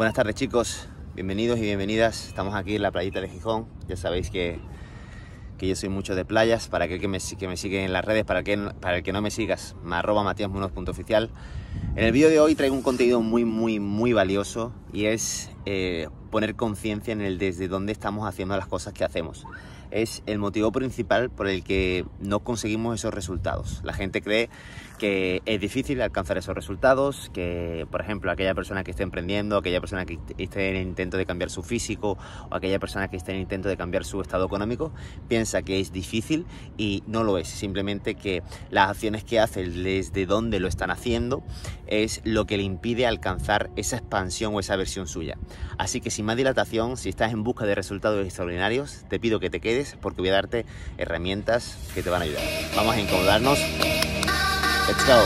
Buenas tardes chicos, bienvenidos y bienvenidas. Estamos aquí en la playita de Gijón. Ya sabéis que, que yo soy mucho de playas. Para que me, que me en las redes, para, que, para el que no me sigas, me arroba. En el vídeo de hoy traigo un contenido muy, muy, muy valioso y es eh, poner conciencia en el desde dónde estamos haciendo las cosas que hacemos es el motivo principal por el que no conseguimos esos resultados. La gente cree que es difícil alcanzar esos resultados, que por ejemplo aquella persona que esté emprendiendo, aquella persona que esté en intento de cambiar su físico o aquella persona que esté en intento de cambiar su estado económico, piensa que es difícil y no lo es, simplemente que las acciones que hace desde donde lo están haciendo es lo que le impide alcanzar esa expansión o esa versión suya. Así que sin más dilatación, si estás en busca de resultados extraordinarios, te pido que te quedes porque voy a darte herramientas que te van a ayudar. Vamos a incomodarnos. Let's go.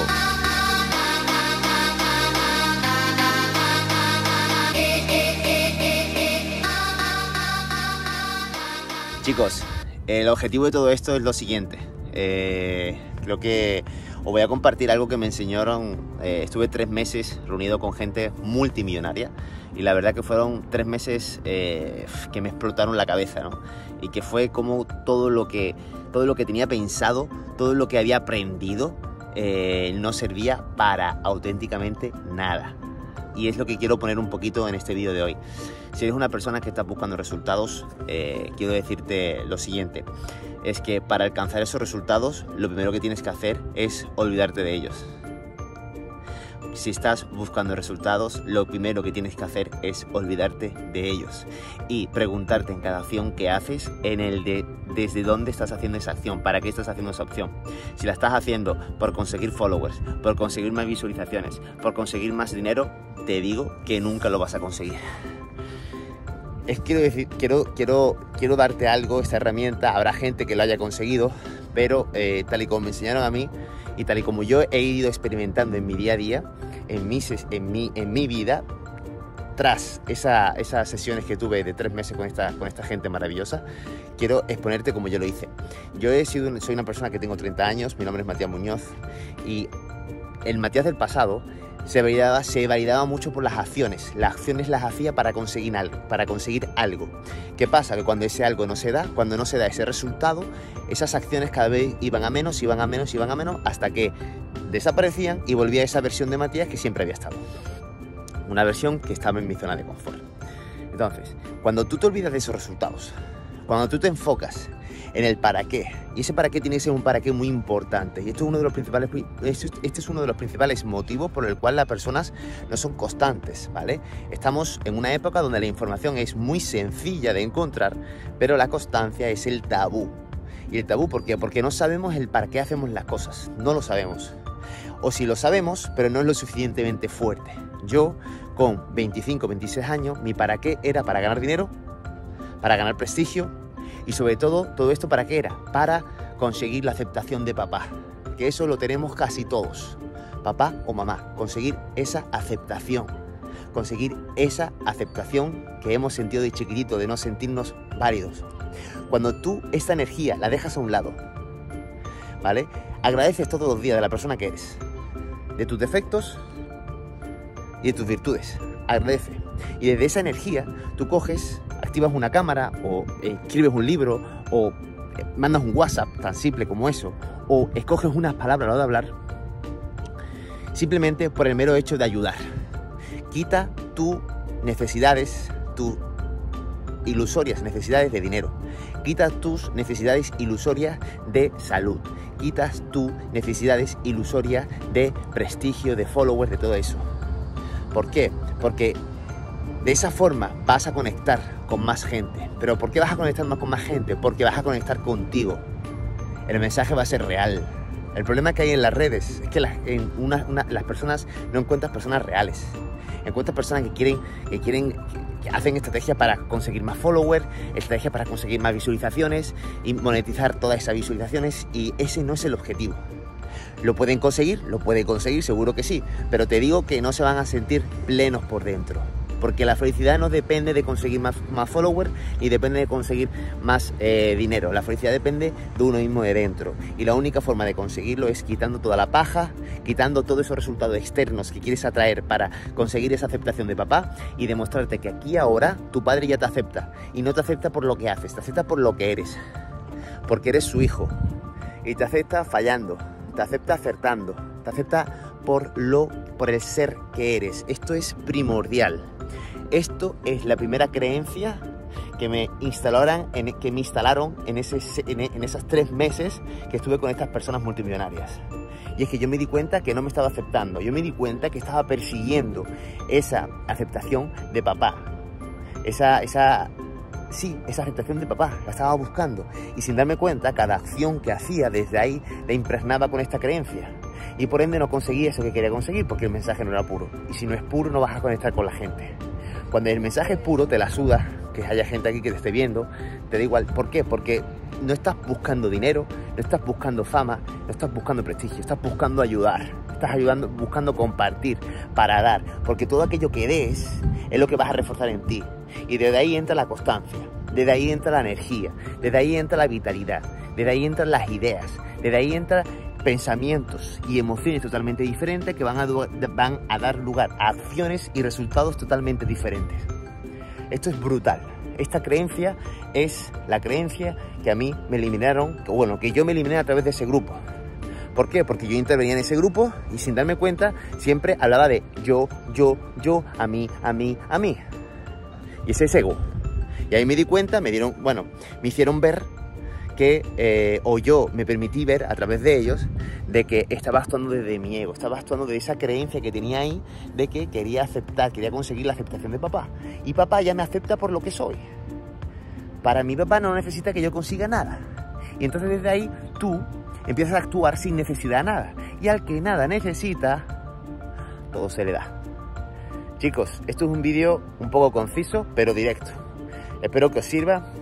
Chicos, el objetivo de todo esto es lo siguiente. Eh, creo que os voy a compartir algo que me enseñaron. Eh, estuve tres meses reunido con gente multimillonaria y la verdad que fueron tres meses eh, que me explotaron la cabeza, ¿no? Y que fue como todo lo que, todo lo que tenía pensado, todo lo que había aprendido, eh, no servía para auténticamente nada. Y es lo que quiero poner un poquito en este vídeo de hoy. Si eres una persona que está buscando resultados, eh, quiero decirte lo siguiente. Es que para alcanzar esos resultados, lo primero que tienes que hacer es olvidarte de ellos si estás buscando resultados, lo primero que tienes que hacer es olvidarte de ellos y preguntarte en cada acción que haces en el de desde dónde estás haciendo esa acción, para qué estás haciendo esa opción. Si la estás haciendo por conseguir followers, por conseguir más visualizaciones, por conseguir más dinero, te digo que nunca lo vas a conseguir. Es quiero decir, quiero, quiero, quiero darte algo, esta herramienta, habrá gente que lo haya conseguido, pero eh, tal y como me enseñaron a mí, y tal y como yo he ido experimentando en mi día a día, en mi, en mi, en mi vida, tras esas sesiones que tuve de tres meses con esta, con esta gente maravillosa, quiero exponerte como yo lo hice. Yo he sido, soy una persona que tengo 30 años, mi nombre es Matías Muñoz, y el Matías del pasado se validaba, se validaba mucho por las acciones. Las acciones las hacía para conseguir algo, para conseguir algo. ¿Qué pasa? Que cuando ese algo no se da, cuando no se da ese resultado, esas acciones cada vez iban a menos, iban a menos, iban a menos, hasta que desaparecían y volvía esa versión de Matías que siempre había estado. Una versión que estaba en mi zona de confort. Entonces, cuando tú te olvidas de esos resultados, cuando tú te enfocas en el para qué. Y ese para qué tiene que ser un para qué muy importante. Y esto es uno de los principales, este es uno de los principales motivos por el cual las personas no son constantes, ¿vale? Estamos en una época donde la información es muy sencilla de encontrar, pero la constancia es el tabú. ¿Y el tabú por qué? Porque no sabemos el para qué hacemos las cosas. No lo sabemos. O si lo sabemos, pero no es lo suficientemente fuerte. Yo, con 25, 26 años, mi para qué era para ganar dinero, para ganar prestigio, y sobre todo, todo esto para qué era? Para conseguir la aceptación de papá. Que eso lo tenemos casi todos. Papá o mamá. Conseguir esa aceptación. Conseguir esa aceptación que hemos sentido de chiquitito, de no sentirnos válidos. Cuando tú esta energía la dejas a un lado, ¿vale? Agradeces todos los días de la persona que eres. De tus defectos y de tus virtudes. Agradece. Y desde esa energía tú coges activas una cámara o escribes un libro o eh, mandas un WhatsApp tan simple como eso o escoges unas palabras a la hora de hablar simplemente por el mero hecho de ayudar. Quita tus necesidades, tus ilusorias necesidades de dinero. Quita tus necesidades ilusorias de salud. Quitas tus necesidades ilusorias de prestigio, de followers, de todo eso. ¿Por qué? Porque de esa forma vas a conectar con más gente. ¿Pero por qué vas a conectar más con más gente? Porque vas a conectar contigo. El mensaje va a ser real. El problema que hay en las redes es que las, en las personas no encuentran personas reales. Encuentras personas que quieren, que quieren, que hacen estrategias para conseguir más followers, estrategias para conseguir más visualizaciones y monetizar todas esas visualizaciones y ese no es el objetivo. ¿Lo pueden conseguir? Lo pueden conseguir, seguro que sí, pero te digo que no se van a sentir plenos por dentro Porque la felicidad no depende de conseguir más, followers ni depende de conseguir más eh, dinero. La felicidad depende de uno mismo de dentro. Y la única forma de conseguirlo es quitando toda la paja, quitando todos esos resultados externos que quieres atraer para conseguir esa aceptación de papá y demostrarte que aquí ahora tu padre ya te acepta. Y no te acepta por lo que haces, te acepta por lo que eres. Porque eres su hijo. Y te acepta fallando, te acepta acertando, te acepta por lo por el ser que eres. Esto es primordial. Esto es la primera creencia que me instalaron en, que me instalaron en, esos tres meses que estuve con estas personas multimillonarias. Y es que yo me di cuenta que no me estaba aceptando. Yo me di cuenta que estaba persiguiendo esa aceptación de papá. Esa, esa, sí, esa aceptación de papá. La estaba buscando. Y sin darme cuenta, cada acción que hacía desde ahí la impregnaba con esta creencia y por ende no conseguí eso que quería conseguir porque el mensaje no era puro. Y si no es puro no vas a conectar con la gente. Cuando el mensaje es puro te la suda, que haya gente aquí que te esté viendo, te da igual. ¿Por qué? Porque no estás buscando dinero, no estás buscando fama, no estás buscando prestigio, estás buscando ayudar, estás ayudando, buscando compartir para dar, porque todo aquello que des es lo que vas a reforzar en ti. Y desde ahí entra la constancia, desde ahí entra la energía, desde ahí entra la vitalidad, desde ahí entran las ideas, desde ahí entra pensamientos y emociones totalmente diferentes que van a, van a dar lugar a acciones y resultados totalmente diferentes. Esto es brutal. Esta creencia es la creencia que a mí me eliminaron, que, bueno, que yo me eliminé a través de ese grupo. ¿Por qué? Porque yo intervenía en ese grupo y sin darme cuenta siempre hablaba de yo, yo, yo, a mí, a mí, a mí. Y ese es ego. Y ahí me di cuenta, me dieron, bueno, me hicieron ver que, eh, o yo me permití ver a través de ellos, de que estaba actuando desde mi ego, estaba actuando de esa creencia que tenía ahí de que quería aceptar, quería conseguir la aceptación de papá. Y papá ya me acepta por lo que soy. Para mi papá no necesita que yo consiga nada. Y entonces desde ahí tú empiezas a actuar sin necesidad de nada. Y al que nada necesita, todo se le da. Chicos, esto es un vídeo un poco conciso, pero directo. Espero que os sirva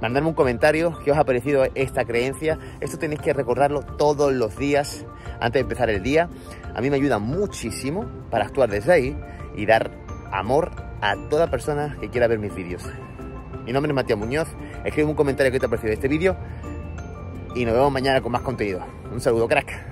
mandarme un comentario qué os ha parecido esta creencia. Esto tenéis que recordarlo todos los días antes de empezar el día. A mí me ayuda muchísimo para actuar desde ahí y dar amor a toda persona que quiera ver mis vídeos. Mi nombre es Matías Muñoz. Escribe un comentario que te ha parecido este vídeo y nos vemos mañana con más contenido. Un saludo, crack.